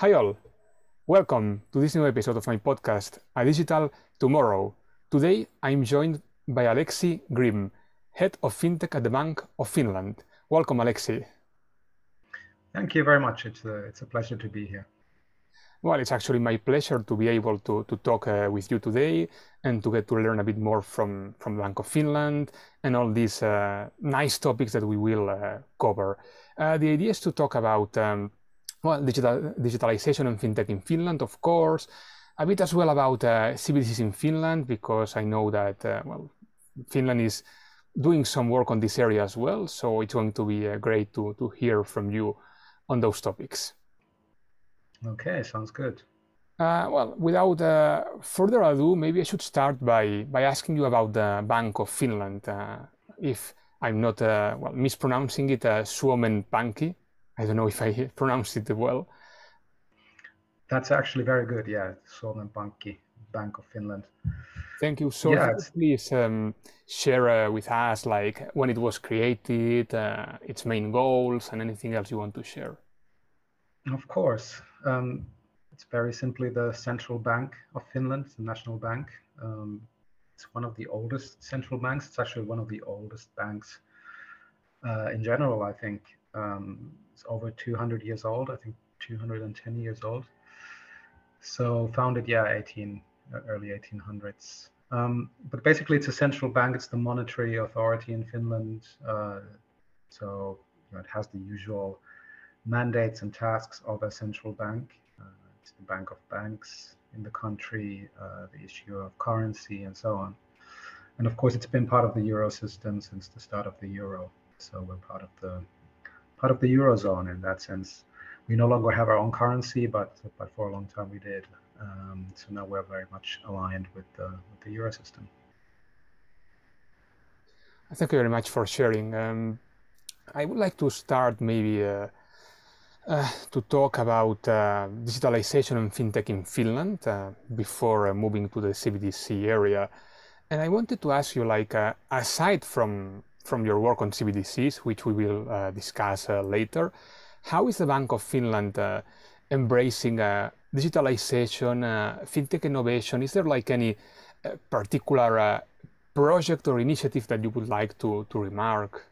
Hi, all. Welcome to this new episode of my podcast, A Digital Tomorrow. Today, I'm joined by Aleksi Grym, Head of FinTech at the Bank of Finland. Welcome, Aleksi. Thank you very much. It's a, it's a pleasure to be here. Well, it's actually my pleasure to be able to, to talk uh, with you today and to get to learn a bit more from, from Bank of Finland and all these uh, nice topics that we will uh, cover. Uh, the idea is to talk about um, well, digital, digitalization and fintech in Finland, of course, a bit as well about uh, CBDCs in Finland, because I know that, uh, well, Finland is doing some work on this area as well. So it's going to be uh, great to, to hear from you on those topics. Okay, sounds good. Uh, well, without uh, further ado, maybe I should start by, by asking you about the Bank of Finland. Uh, if I'm not well mispronouncing it, Suomen Pankki. I don't know if I pronounced it well. That's actually very good. Yeah, Suomen Pankki, Bank of Finland. Thank you. So yeah, please um, share uh, with us like when it was created, uh, its main goals, and anything else you want to share. Of course. Um, it's very simply the central bank of Finland, the national bank. Um, it's one of the oldest central banks. It's actually one of the oldest banks uh, in general, I think. Um, it's over 200 years old, I think 210 years old. So founded, yeah, 18 uh, early 1800s. Um, but basically, it's a central bank. It's the monetary authority in Finland. Uh, so you know, it has the usual mandates and tasks of a central bank. Uh, it's the bank of banks in the country, uh, the issue of currency, and so on. And of course, it's been part of the euro system since the start of the euro. So we're part of the part of the eurozone in that sense. We no longer have our own currency, but but for a long time we did. Um, so now we're very much aligned with the with the euro system. Thank you very much for sharing. Um, I would like to start maybe uh, uh, to talk about uh, digitalization and fintech in Finland uh, before uh, moving to the CBDC area. And I wanted to ask you, like, uh, aside from from your work on CBDCs, which we will uh, discuss uh, later. How is the Bank of Finland uh, embracing uh, digitalization, uh, fintech innovation? Is there like any uh, particular project or initiative that you would like to, to remark?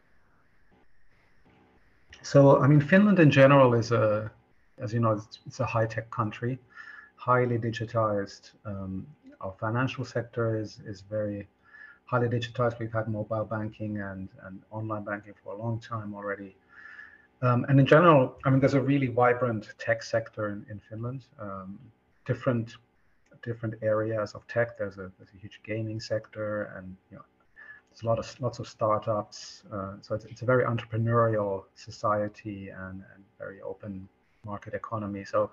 So, I mean, Finland in general is a, as you know, it's, it's a high tech country, highly digitized. Um, our financial sector is is very highly digitized. We've had mobile banking and, and online banking for a long time already. Um, and in general, I mean, there's a really vibrant tech sector in, in Finland. Um, different different areas of tech. There's a there's a huge gaming sector, and you know, there's a lot of lots of startups. Uh, so it's, it's a very entrepreneurial society and, and very open market economy. So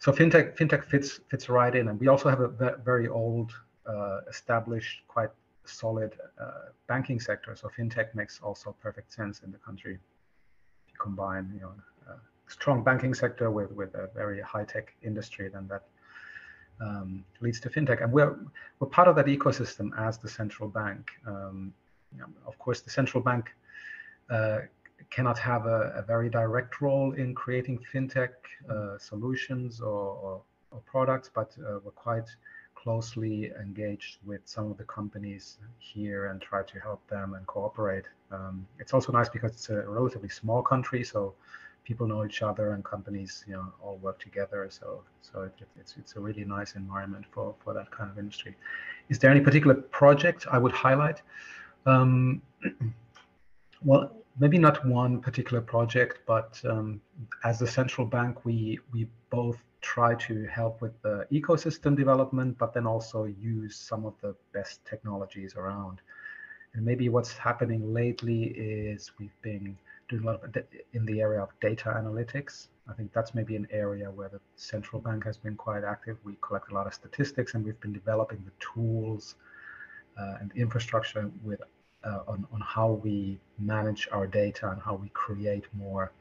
so fintech fintech fits fits right in, and we also have a very old, uh, established, quite solid uh, banking sector. So fintech makes also perfect sense in the country. If you combine, you know, strong banking sector with with a very high tech industry, then that um, leads to fintech. And we're we're part of that ecosystem as the central bank. Um, you know, of course, the central bank. Uh, cannot have a, a, very direct role in creating fintech uh, solutions or, or, or, products, but uh, we're quite closely engaged with some of the companies here and try to help them and cooperate. Um, it's also nice because it's a relatively small country, so people know each other and companies, you know, all work together. So, so it, it's it's a really nice environment for for that kind of industry. Is there any particular project I would highlight? Um, well, maybe not one particular project, but um, as the central bank, we we both try to help with the ecosystem development, but then also use some of the best technologies around. And maybe what's happening lately is we've been doing a lot of in the area of data analytics. I think that's maybe an area where the central bank has been quite active. We collect a lot of statistics, and we've been developing the tools uh, and the infrastructure with uh, on on how we manage our data and how we create more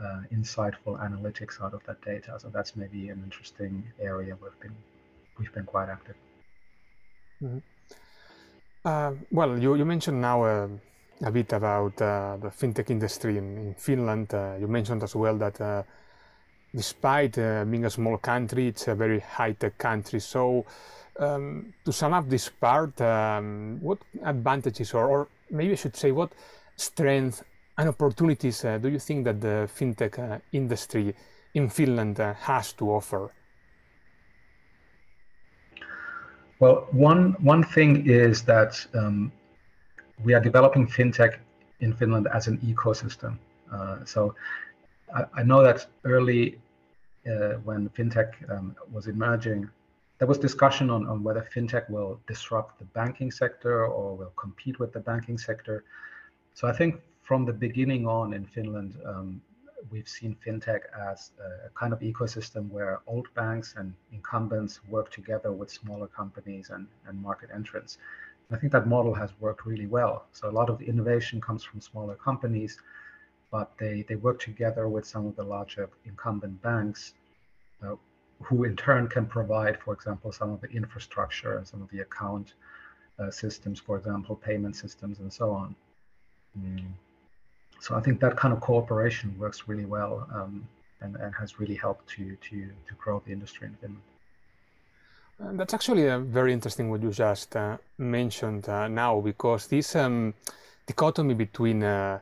uh, insightful analytics out of that data. So that's maybe an interesting area we've been we've been quite active. Mm-hmm. Uh, well, you, you mentioned now uh, a bit about uh, the fintech industry in, in Finland. Uh, you mentioned as well that uh, despite being a small country, it's a very high-tech country. So, um, to sum up this part, um, what advantages, or, or, maybe I should say, what strengths and opportunities do you think that the fintech uh, industry in Finland uh, has to offer? Well, one one thing is that um, we are developing fintech in Finland as an ecosystem. Uh, so I, I, know that early uh, when fintech um, was emerging, there was discussion on, on whether fintech will disrupt the banking sector or will compete with the banking sector. So I think from the beginning on in Finland, um, we've seen fintech as a, a, kind of ecosystem where old banks and incumbents work together with smaller companies and, and market entrants. I think that model has worked really well. So a lot of the innovation comes from smaller companies, but they, they work together with some of the larger incumbent banks, uh, who in turn can provide, for example, some of the infrastructure and some of the account uh, systems, for example, payment systems and so on. Mm so I think that kind of cooperation works really well um, and, and has really helped to, to, to grow the industry in Finland. Uh, that's actually uh, very interesting what you just uh, mentioned uh, now, because this um, dichotomy between uh,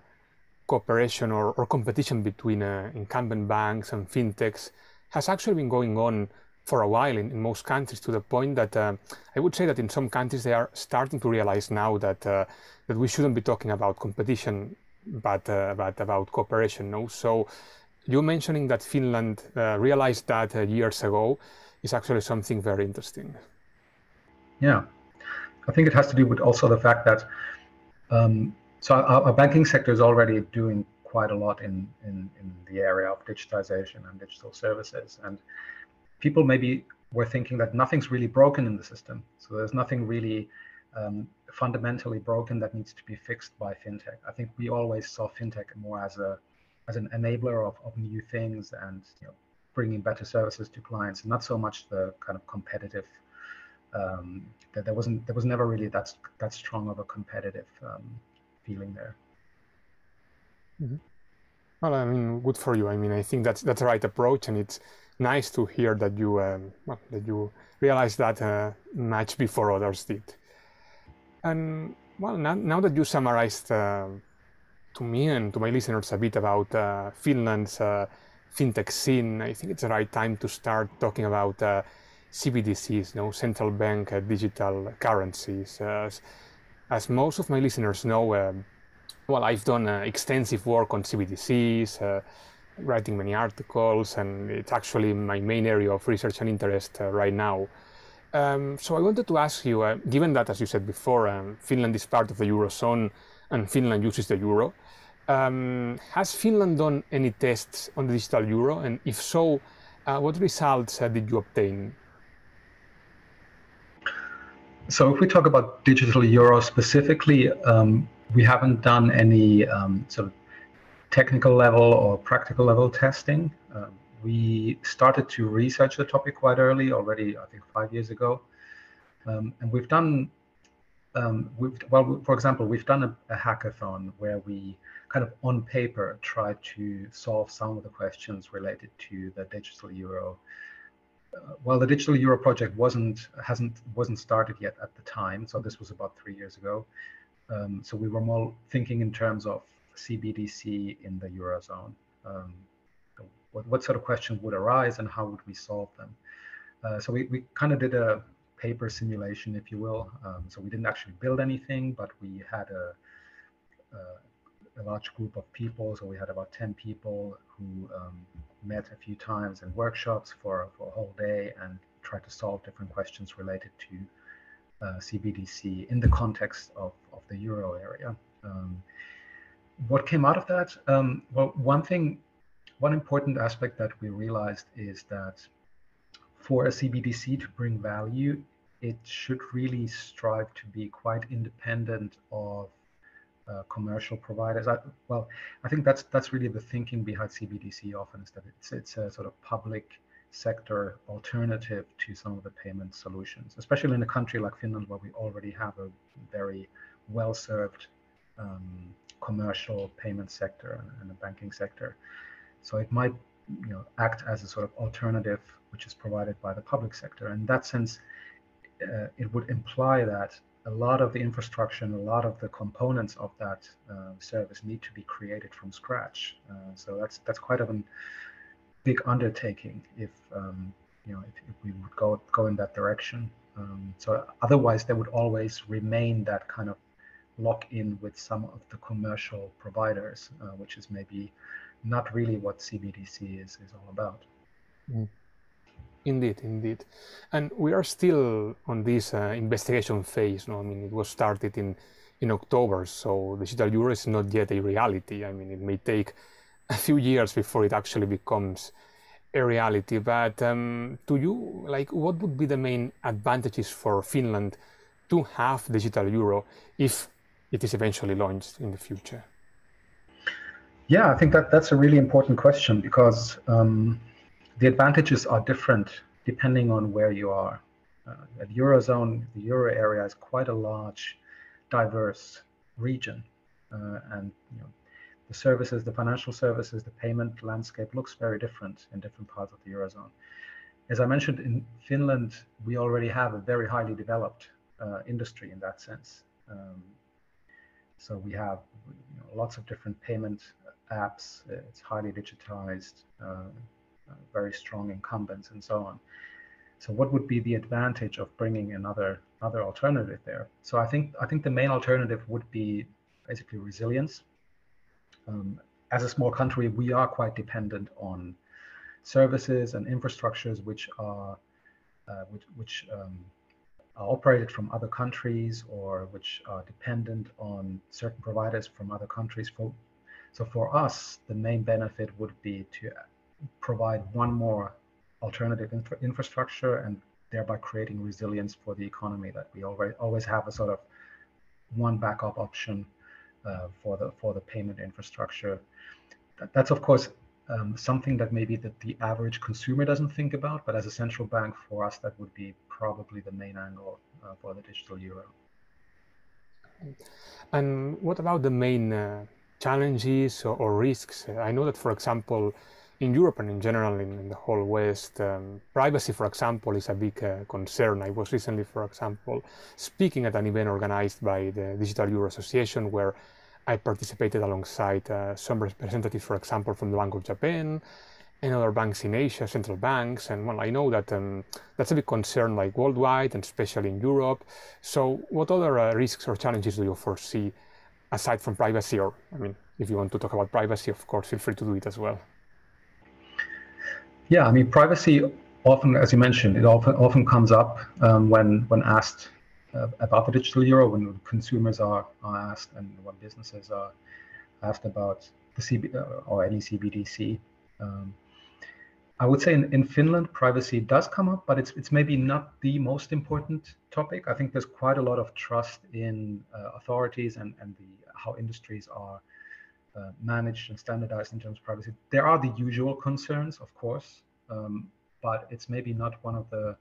cooperation or, or, competition between uh, incumbent banks and fintechs has actually been going on for a while in, in most countries to the point that I would say that in some countries they are starting to realize now that that we shouldn't be talking about competition but uh, but about cooperation. No, so you mentioning that Finland uh, realized that uh, years ago is actually something very interesting. Yeah, I think it has to do with also the fact that um, so our, our, banking sector is already doing quite a lot in, in in the area of digitization and digital services, and people maybe were thinking that nothing's really broken in the system, so there's nothing really um, fundamentally broken that needs to be fixed by fintech. I think we always saw fintech more as a as an enabler of, of new things and you know, bringing better services to clients, not so much the kind of competitive. Um, that there wasn't there was never really that that strong of a competitive um, feeling there. Mm-hmm. Well, I mean, good for you. I mean, I think that's that's the right approach, and it's nice to hear that you um, well, that you realized that uh, much before others did. And well, now, now that you summarized uh, to me and to my listeners a bit about uh, Finland's uh, fintech scene, I think it's the right time to start talking about uh, CBDCs, you know, central bank uh, digital currencies. As, as, most of my listeners know, well, I've done uh, extensive work on CBDCs, writing many articles, and it's actually my main area of research and interest right now. Um, so I wanted to ask you, uh, given that, as you said before, um, Finland is part of the eurozone and Finland uses the euro, um, has Finland done any tests on the digital euro? And if so, uh, what results uh, did you obtain? So if we talk about digital euro specifically, um, we haven't done any um, sort of technical level or practical level testing. We started to research the topic quite early, already I think five years ago, um, and we've done. Um, we've, well, for example, we've done a, a, hackathon where we kind of on paper tried to solve some of the questions related to the digital euro. Uh, well, the digital euro project wasn't hasn't wasn't started yet at the time, so this was about three years ago. Um, so we were more thinking in terms of CBDC in the eurozone. Um, what, what sort of questions would arise and how would we solve them. Uh, so we, we kind of did a paper simulation, if you will. Um, so we didn't actually build anything, but we had a, a, a, large group of people. So we had about 10 people who um, met a few times in workshops for, for a whole day and tried to solve different questions related to uh, CBDC in the context of, of the euro area. Um, what came out of that? Um, well, one thing one important aspect that we realized is that for a CBDC to bring value, it should really strive to be quite independent of uh, commercial providers. I, well, I think that's that's really the thinking behind CBDC often is that it's it's a sort of public sector alternative to some of the payment solutions, especially in a country like Finland where we already have a very well served um, commercial payment sector and a banking sector. So it might you know, act as a sort of alternative which is provided by the public sector. In that sense, uh, it would imply that a lot of the infrastructure and a lot of the components of that uh, service need to be created from scratch. Uh, so that's that's quite of a big undertaking if um, you know if, if, we would go go in that direction. Um, so otherwise, there would always remain that kind of lock in with some of the commercial providers, uh, which is maybe not really what CBDC is is all about. Mm. Indeed, indeed. And we are still on this uh, investigation phase. No? I mean, it was started in, in October, so digital euro is not yet a reality. I mean, it may take a few years before it actually becomes a reality. But um, to you, like, what would be the main advantages for Finland to have digital euro if it is eventually launched in the future? Yeah, I think that that's a really important question because um, the advantages are different depending on where you are. Uh, the Eurozone, the Euro area is quite a large, diverse region. Uh, and you know, the services, the financial services, the payment landscape looks very different in different parts of the Eurozone. As I mentioned, in Finland, we already have a very highly developed uh, industry in that sense. Um, so we have you know, lots of different payment apps. It's highly digitized. Uh, uh, very strong incumbents and so on. So what would be the advantage of bringing another another alternative there? So I think I think the main alternative would be basically resilience. Um, as a small country, we are quite dependent on services and infrastructures which are uh, which, which um, operated from other countries or which are dependent on certain providers from other countries. For, so for us, the main benefit would be to provide one more alternative infra infrastructure and thereby creating resilience for the economy that we already always have a sort of one backup option uh, for the for the payment infrastructure. That, that's of course um, something that maybe that the average consumer doesn't think about, but as a central bank for us, that would be probably the main angle uh, for the digital euro. And what about the main uh, challenges or, or risks? I know that, for example, in Europe and in general in, in the whole West, um, privacy, for example, is a big uh, concern. I was recently, for example, speaking at an event organized by the Digital Euro Association where I participated alongside uh, some representatives, for example, from the Bank of Japan and other banks in Asia, central banks. And well, I know that um, that's a big concern, like worldwide and especially in Europe. So, what other uh, risks or challenges do you foresee aside from privacy? Or, I mean, if you want to talk about privacy, of course, feel free to do it as well. Yeah, I mean, privacy often, as you mentioned, it often often comes up um, when when asked uh, about the digital euro, when consumers are, are asked, and when businesses are asked about the CB uh, or any CBDC. Um, I would say in, in Finland, privacy does come up, but it's it's maybe not the most important topic. I think there's quite a lot of trust in uh, authorities and and the how industries are uh, managed and standardized in terms of privacy. There are the usual concerns, of course, um, but it's maybe not one of the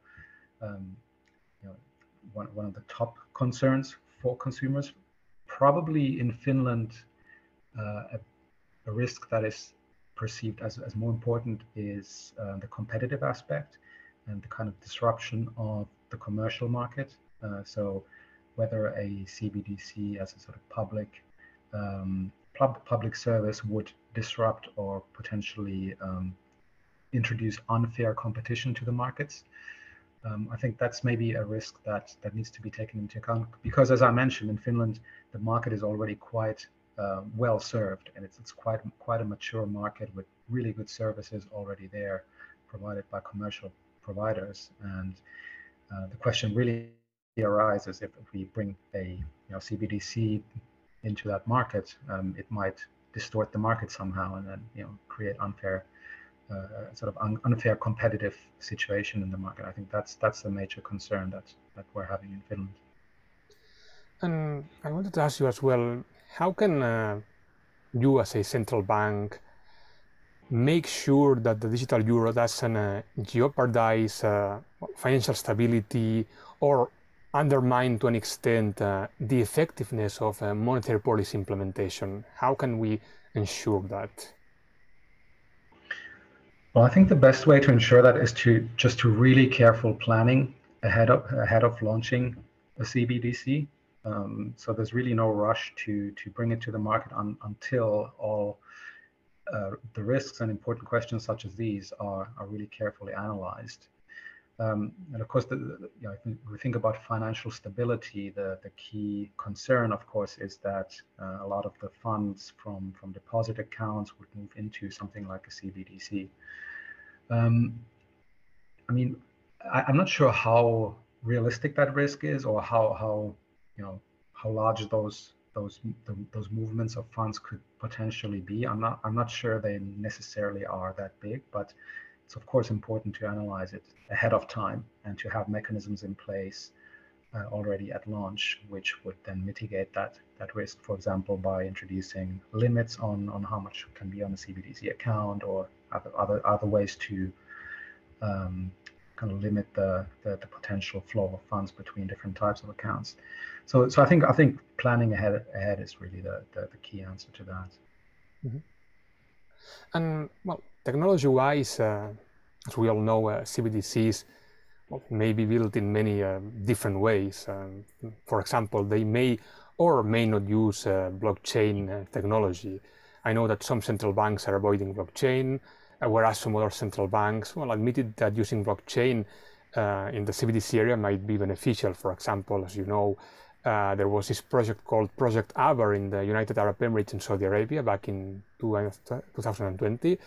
um, you know, one, one of the top concerns for consumers. Probably in Finland, uh, a, a, risk that is perceived as, as more important is uh, the competitive aspect and the kind of disruption of the commercial market. Uh, so whether a CBDC as a sort of public um, pub- public service would disrupt or potentially um, introduce unfair competition to the markets. Um, I think that's maybe a risk that that needs to be taken into account because, as I mentioned, in Finland, the market is already quite uh, well served, and it's it's quite quite a mature market with really good services already there, provided by commercial providers. And uh, the question really arises if, if we bring a you know CBDC into that market, um, it might distort the market somehow and then you know create unfair uh, sort of un- unfair competitive situation in the market. I think that's that's the major concern that that we're having in Finland. And I wanted to ask you as well, how can uh, you as a central bank make sure that the digital euro doesn't uh, jeopardize uh, financial stability or undermine to an extent uh, the effectiveness of uh, monetary policy implementation? How can we ensure that? Well, I think the best way to ensure that is to just to really careful planning ahead of ahead of launching a CBDC. Um, so there's really no rush to to bring it to the market un, until all uh, the risks and important questions such as these are are really carefully analyzed. Um, and of course, the, the, you know, if we think about financial stability, the, the key concern, of course, is that uh, a lot of the funds from, from deposit accounts would move into something like a CBDC. Um, I mean, I, am not sure how realistic that risk is, or how how you know how large those those the, those movements of funds could potentially be. I'm not I'm not sure they necessarily are that big, but it's of course important to analyze it ahead of time and to have mechanisms in place uh, already at launch, which would then mitigate that that risk. For example, by introducing limits on on how much can be on a CBDC account, or other other other ways to um, kind of limit the, the, the potential flow of funds between different types of accounts. So so I think I think planning ahead ahead is really the the, the key answer to that. Mm-hmm. And well, technology-wise, uh, as we all know, uh, CBDCs well, may be built in many uh, different ways. Um, for example, they may or may not use uh, blockchain uh, technology. I know that some central banks are avoiding blockchain, whereas some other central banks, well, admitted that using blockchain in the CBDC area might be beneficial. For example, as you know, uh, there was this project called Project Aber in the United Arab Emirates in Saudi Arabia back in 2020,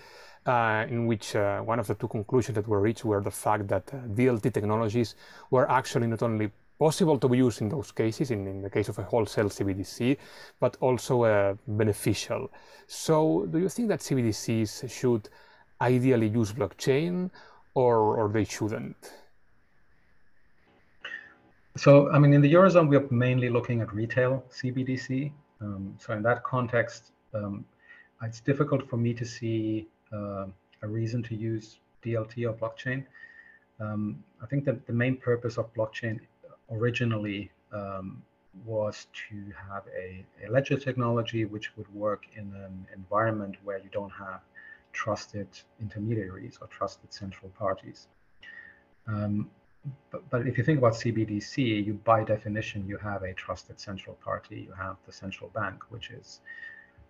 uh, in which uh, one of the two conclusions that were reached were the fact that uh, DLT technologies were actually not only possible to be used in those cases, in, in the case of a wholesale CBDC, but also uh, beneficial. So, do you think that CBDCs should ideally use blockchain or, or they shouldn't? So, I mean, in the Eurozone, we are mainly looking at retail CBDC. Um, so, in that context, um, it's difficult for me to see uh, a reason to use DLT or blockchain. Um, I think that the main purpose of blockchain originally um, was to have a, a, ledger technology which would work in an environment where you don't have trusted intermediaries or trusted central parties. Um, but, but if you think about CBDC, you by definition you have a trusted central party. You have the central bank, which is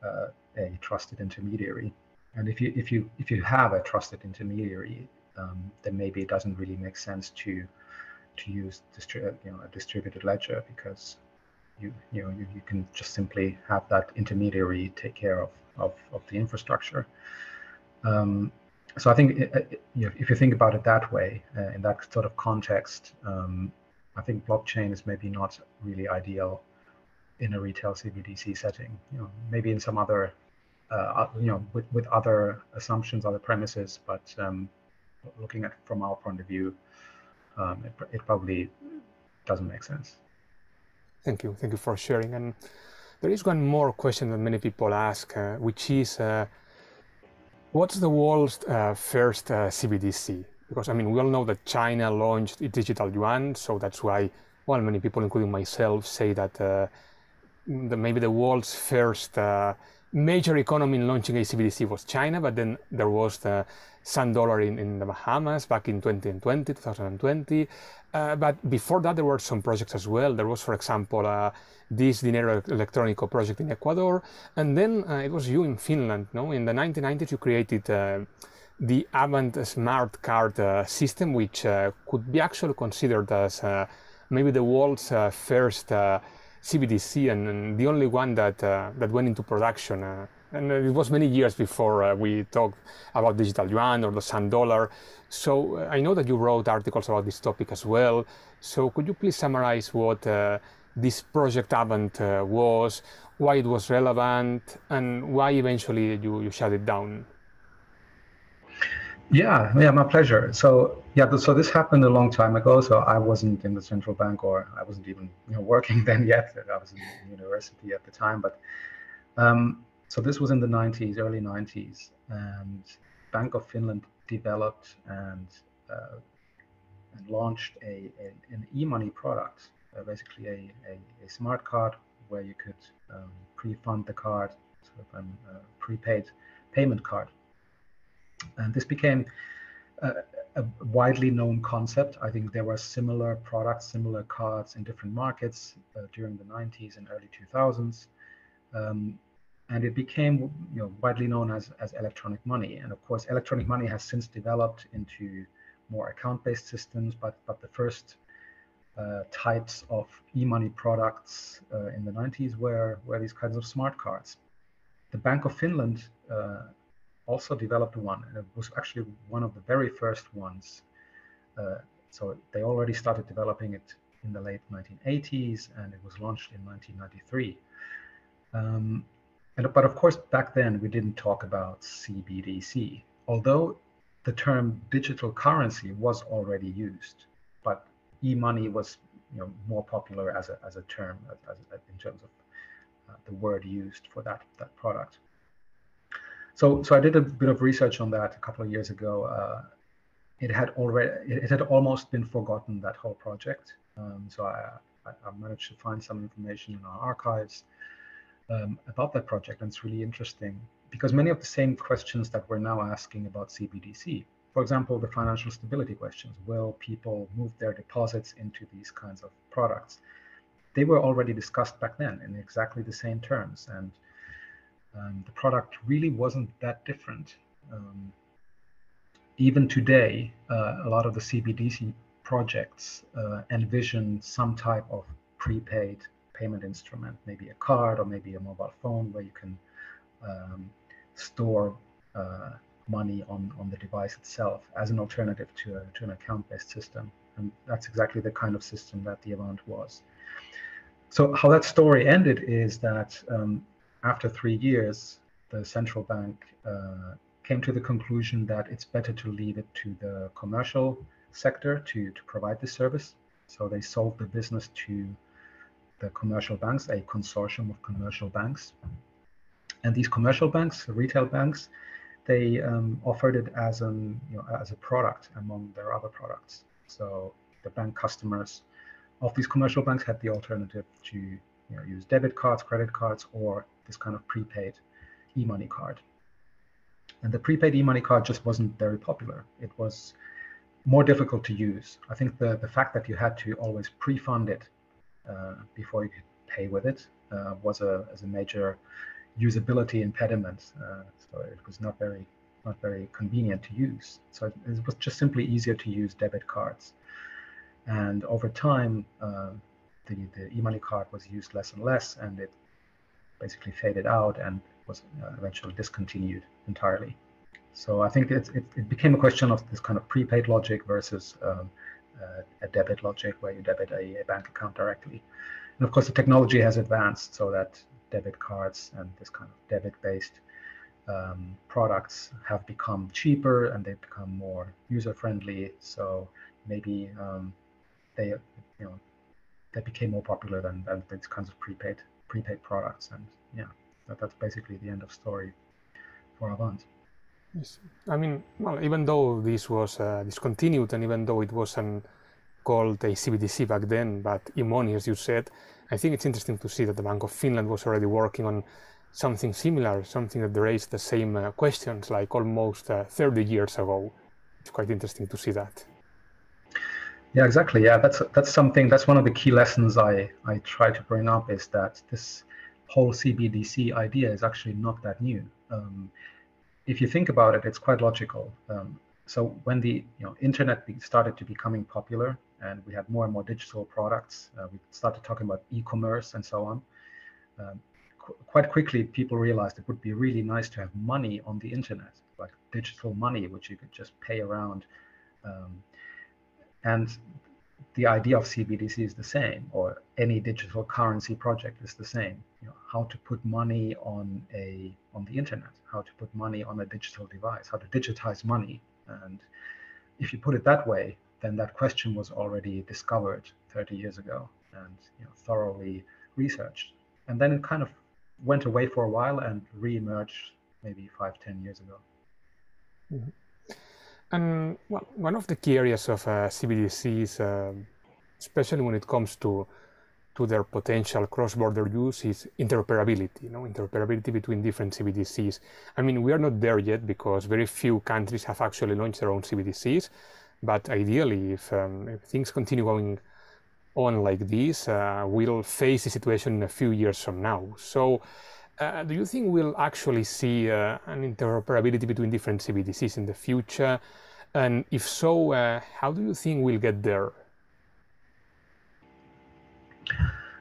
uh, a trusted intermediary. And if you if you if you have a trusted intermediary, um, then maybe it doesn't really make sense to to use distri- you know a distributed ledger because you you know you, you can just simply have that intermediary take care of of, of the infrastructure. Um, so I think it, it, you know, if you think about it that way, uh, in that sort of context, um, I think blockchain is maybe not really ideal in a retail CBDC setting. You know, maybe in some other, uh, you know, with, with other assumptions, other premises, but um, looking at from our point of view, um, it, it probably doesn't make sense. Thank you. Thank you for sharing. And there is one more question that many people ask, uh, which is uh, What's the world's uh, first uh, CBDC? Because I mean, we all know that China launched digital yuan, so that's why, well, many people, including myself, say that uh, maybe the world's first uh, major economy in launching a CBDC was China, but then there was the Sand Dollar in, in the Bahamas back in 2020, 2020. Uh, but before that, there were some projects as well. There was, for example, uh, this Dinero Electronico project in Ecuador. And then uh, it was you in Finland, no? In the 1990s, you created uh, the Avant Smart Card uh, system, which uh, could be actually considered as maybe the world's first CBDC and, and, the only one that that went into production and it was many years before uh, we talked about digital yuan or the sand dollar. So uh, I know that you wrote articles about this topic as well. So could you please summarize what uh, this project Avant uh, was, why it was relevant, and why eventually you, you shut it down? Yeah, yeah, my pleasure. So yeah, so this happened a long time ago. So I wasn't in the central bank, or I wasn't even you know working then yet. I was in university at the time, but um, so this was in the 90s, early 90s, and Bank of Finland developed and uh, and launched a, a an e-money product, uh, basically a, a, a, smart card where you could um, pre-fund the card, sort of a uh, prepaid payment card. And this became a, a, widely known concept. I think there were similar products, similar cards in different markets uh, during the 90s and early 2000s. Um, and it became you know, widely known as, as electronic money. And of course, electronic money has since developed into more account-based systems, but, but the first uh, types of e-money products uh, in the 90s were, were these kinds of smart cards. The Bank of Finland uh, also developed one, and it was actually one of the very first ones. Uh, so they already started developing it in the late 1980s, and it was launched in 1993. Um, and, but of course, back then we didn't talk about CBDC, although the term digital currency was already used, but e-money was you know, more popular as a, as a term as, as, in terms of uh, the word used for that, that product. So, so I did a bit of research on that a couple of years ago. Uh, it had already, it had almost been forgotten that whole project. Um, so I, I, I, managed to find some information in our archives um, about that project, and it's really interesting because many of the same questions that we're now asking about CBDC, for example, the financial stability questions, will people move their deposits into these kinds of products? They were already discussed back then in exactly the same terms, and um, the product really wasn't that different. Um, even today, uh, a lot of the CBDC projects uh, envision some type of prepaid payment instrument, maybe a card or maybe a mobile phone where you can um, store uh, money on, on the device itself as an alternative to, a, to an account-based system. And that's exactly the kind of system that the Avant was. So how that story ended is that um, after three years, the central bank uh, came to the conclusion that it's better to leave it to the commercial sector to, to provide this service. So they sold the business to the commercial banks, a consortium of commercial banks. And these commercial banks, retail banks, they um, offered it as an you know as a product among their other products. So the bank customers of these commercial banks had the alternative to you know, use debit cards, credit cards, or this kind of prepaid e-money card. And the prepaid e-money card just wasn't very popular. It was more difficult to use. I think the, the fact that you had to always pre-fund it before you could pay with it uh, was a, as a major usability impediment. Uh, so it was not very not very convenient to use. So it, it was just simply easier to use debit cards. And over time, uh, the, the e-money card was used less and less, and it basically faded out and was uh, eventually discontinued entirely. So I think it, it, it, became a question of this kind of prepaid logic versus um, uh, a debit logic where you debit a, a, bank account directly. And of course, the technology has advanced so that debit cards and this kind of debit-based um, products have become cheaper and they've become more user-friendly. So maybe um, they, you know, they became more popular than, than these kinds of prepaid prepaid products. And yeah, that, that's basically the end of story for Avant. Yes. I mean, well, even though this was uh, discontinued and even though it wasn't called a CBDC back then, but e-money, as you said, I think it's interesting to see that the Bank of Finland was already working on something similar, something that raised the same uh, questions like almost uh, 30 years ago. It's quite interesting to see that. Yeah, exactly. Yeah, that's that's something. That's one of the key lessons I I try to bring up is that this whole CBDC idea is actually not that new. Um, if you think about it, it's quite logical. Um, so when the you know internet started to becoming popular and we had more and more digital products, uh, we started talking about e-commerce and so on. Um, qu quite quickly, people realized it would be really nice to have money on the internet, like digital money, which you could just pay around. Um, and the idea of CBDC is the same, or any digital currency project is the same. You know, how to put money on a on the internet, how to put money on a digital device, how to digitize money. And if you put it that way, then that question was already discovered 30 years ago and you know, thoroughly researched. And then it kind of went away for a while and re-emerged maybe five, ten years ago. Mm -hmm. And well, one of the key areas of uh, is, uh, especially when it comes to to their potential cross-border use is interoperability, you know, interoperability between different CBDCs. I mean, we are not there yet because very few countries have actually launched their own CBDCs. But ideally, if, um, if things continue going on like this, uh, we'll face the situation in a few years from now. So, uh, do you think we'll actually see uh, an interoperability between different CBDCs in the future? And if so, uh, how do you think we'll get there?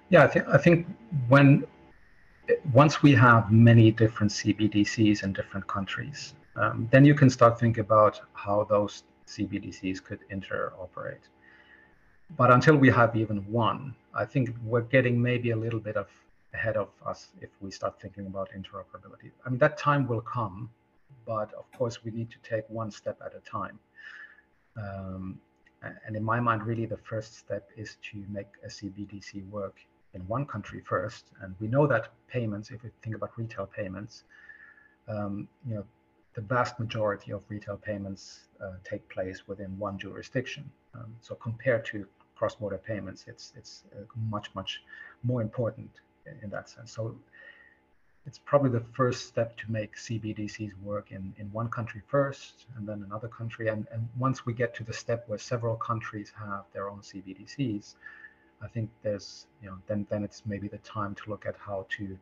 Yeah, I think I think when once we have many different CBDCs in different countries, um, then you can start thinking about how those CBDCs could interoperate. But until we have even one, I think we're getting maybe a little bit of ahead of us if we start thinking about interoperability. I mean, that time will come, but of course we need to take one step at a time. Um, and in my mind, really the first step is to make a CBDC work in one country first. And we know that payments, if we think about retail payments, um, you know, the vast majority of retail payments uh, take place within one jurisdiction. Um, so compared to cross-border payments, it's it's uh, much much more important in that sense. So it's probably the first step to make CBDCs work in, in one country first and then another country. And, and once we get to the step where several countries have their own CBDCs, I think there's, you know, then, then it's maybe the time to look at how to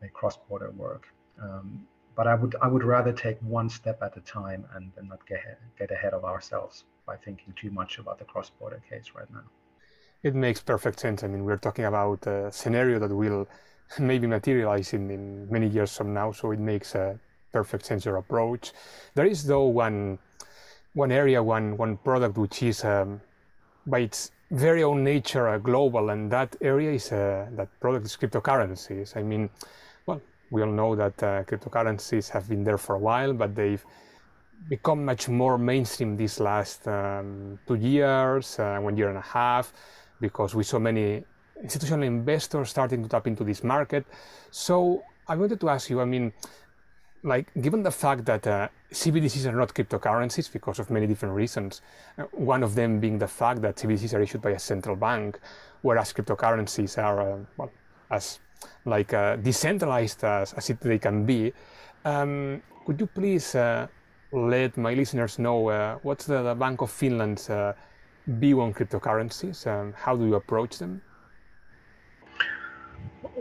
make cross-border work. Um, but I would I would rather take one step at a time and, and not get get ahead of ourselves by thinking too much about the cross-border case right now. It makes perfect sense. I mean, we're talking about a scenario that will maybe materialize in, in many years from now, so it makes a perfect sense your approach. There is though one one area, one one product which is um, by its very own nature uh, global, and that area is uh, that product is cryptocurrencies. I mean, well, we all know that uh, cryptocurrencies have been there for a while, but they've become much more mainstream these last um, two years, uh, one year and a half because we saw many institutional investors starting to tap into this market. So I wanted to ask you, I mean, like given the fact that uh, CBDCs are not cryptocurrencies because of many different reasons, uh, one of them being the fact that CBDCs are issued by a central bank, whereas cryptocurrencies are, uh, well, as like uh, decentralized as, as it, they can be. Um, could you please uh, let my listeners know what's the, the, Bank of Finland's view on cryptocurrencies? Um, how do you approach them?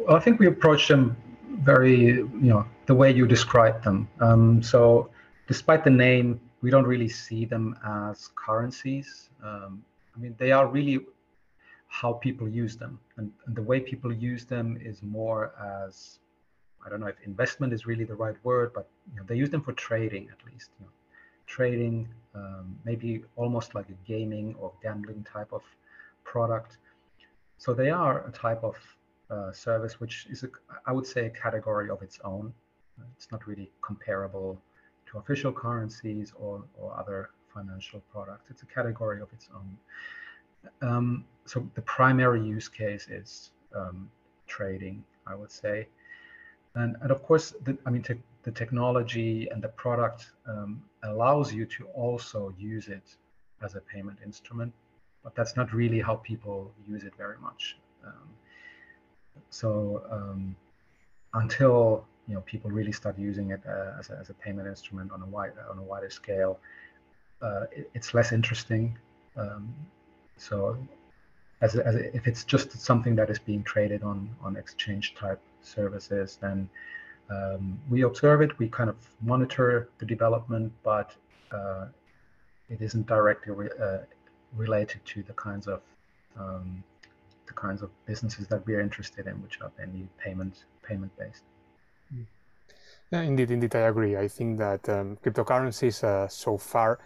I think we approach them very, you know, the way you described them. Um, so, despite the name, we don't really see them as currencies. Um, I mean, they are really how people use them, and, and, the way people use them is more as I don't know if investment is really the right word, but you know, they use them for trading at least. You know, trading, um, maybe almost like a gaming or gambling type of product. So they are a type of uh, service which is, a, I would say, a category of its own. It's not really comparable to official currencies or, or other financial products. It's a category of its own. Um, so the primary use case is um, trading, I would say. And, and of course, the, I mean, te- the technology and the product um, allows you to also use it as a payment instrument, but that's not really how people use it very much. Um, so um, until you know people really start using it uh, as, a, as a payment instrument on a wide on a wider scale, uh, it, it's less interesting. Um, so as, as if it's just something that is being traded on on exchange type services, then um, we observe it, we kind of monitor the development, but uh, it isn't directly re uh, related to the kinds of um, the kinds of businesses that we are interested in, which are mainly payment payment based. Yeah, indeed, indeed, I agree. I think that um, cryptocurrencies uh, so far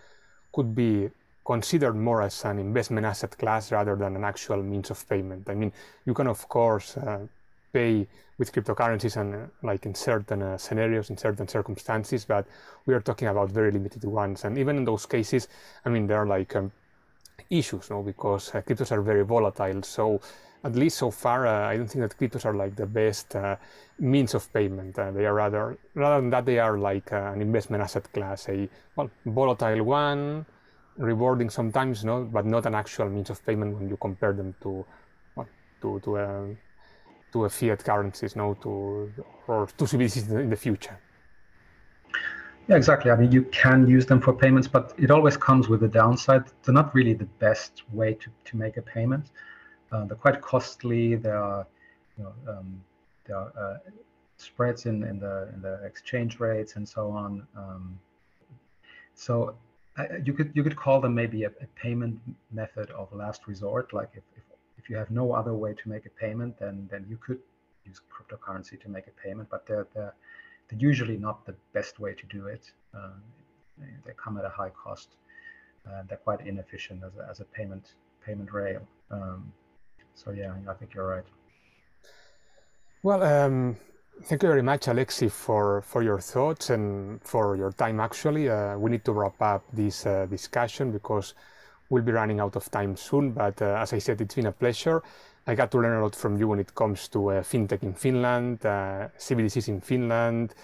could be considered more as an investment asset class rather than an actual means of payment. I mean, you can of course uh, pay with cryptocurrencies and uh, like in certain uh, scenarios, in certain circumstances, but we are talking about very limited ones. And even in those cases, I mean, there are like um, issues, no, because uh, cryptos are very volatile. So at least so far, uh, I don't think that cryptos are like the best uh, means of payment. Uh, they are rather, rather than that, they are like an investment asset class, a well, volatile one, rewarding sometimes, no, but not an actual means of payment when you compare them to to to uh, to a fiat currencies, no, to or to CBDCs in the future. Yeah, exactly. I mean, you can use them for payments, but it always comes with a downside. They're not really the best way to, to make a payment. Uh, they're quite costly. There are, you know, um, there are uh, spreads in, in the in the exchange rates and so on. Um, so uh, you could you could call them maybe a, a, payment method of last resort. Like if, if if you have no other way to make a payment, then then you could use cryptocurrency to make a payment. But they're they're they're usually not the best way to do it. Uh, they come at a high cost. Uh, they're quite inefficient as a, as a payment payment rail. Um, so yeah, I think you're right. Well, um, thank you very much, Aleksi, for, for your thoughts and for your time. Actually, uh, we need to wrap up this uh, discussion because we'll be running out of time soon. But uh, as I said, it's been a pleasure. I got to learn a lot from you when it comes to uh, fintech in Finland, uh, CBDCs in Finland,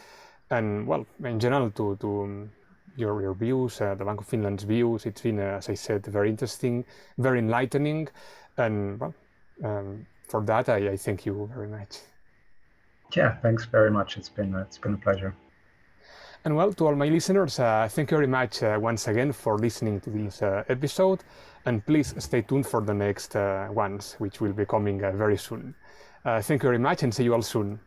and well, in general, to, to um, your, your views, uh, the Bank of Finland's views. It's been, uh, as I said, very interesting, very enlightening, and well, um, for that, I, I thank you very much. Yeah, thanks very much. It's been it's been a pleasure. And well, to all my listeners, uh, thank you very much uh, once again for listening to this uh, episode. And please stay tuned for the next uh, ones, which will be coming uh, very soon. Uh, thank you very much and see you all soon.